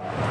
you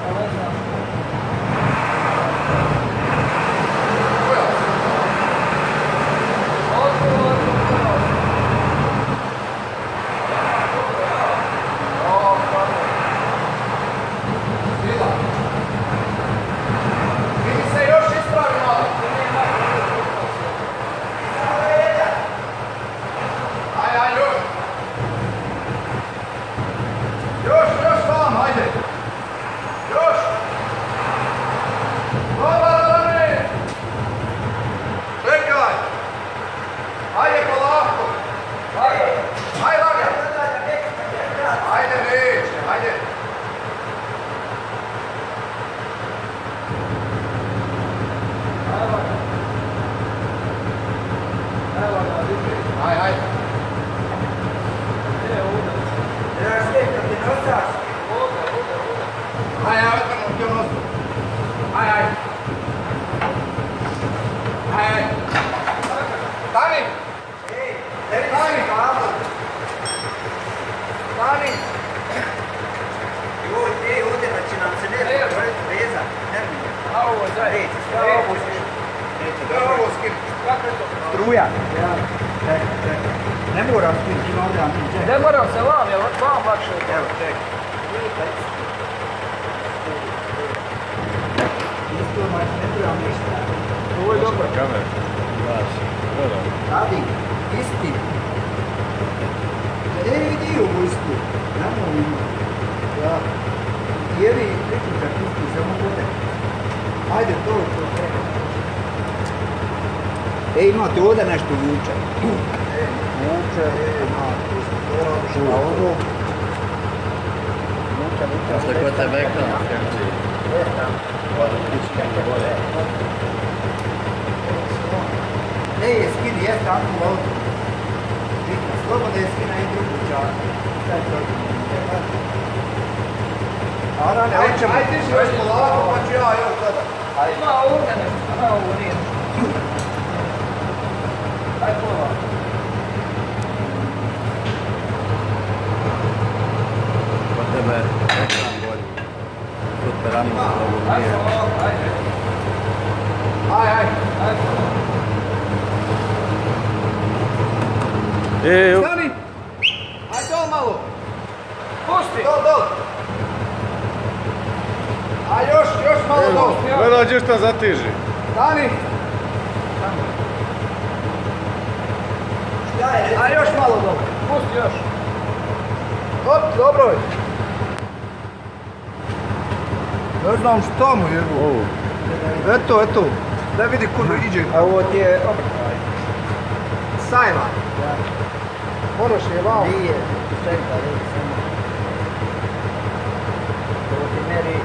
はいはい。Struja. Ne moram skinuti, ima ovdje Antin, čekaj. Ne moram se vam, jel vam lakše? Evo, čekaj. Isto, ma ne trebam ništa. Ovo je dobro. Kamer. Znaš, gledam. Radi, isti. Ne vidi ovu istu. Namo ima. Ja. Jeli priključak isti, samo vode. Ajde, to je to. E, imate ovdje nešto vuče. Vuče, e, ima, a ovo... Vuče, vuče. Znaš tako tebe ekran? Ne, je skini, je tako auto. Bitno, slobodno je skina i drugu čaku. Šta je to? A ona ne, hoćemo. Ajde, ti si još polako, pa ću ja još gledat. Ima ovdje nešto, aha, ovo nije. Aj pola. Kod tebe ekran bolji. Ovo Ajde, nije. ajde. Aj, aj. Ajde. E, u- Stani! Aj dol malo! Pusti! Dol, dol! Aj još, još malo dol! Gledaj, gdje šta zatiži. Stani! Aj još malo dol! Pusti još. Hop, dobro je! Ne znam šta mu je ovo. Eto, eto. Da vidi kudu iđe. A ovo ti je... Sajla. Ono da. Moraš je vao. Nije. Čekaj, samo. Ovo ti meri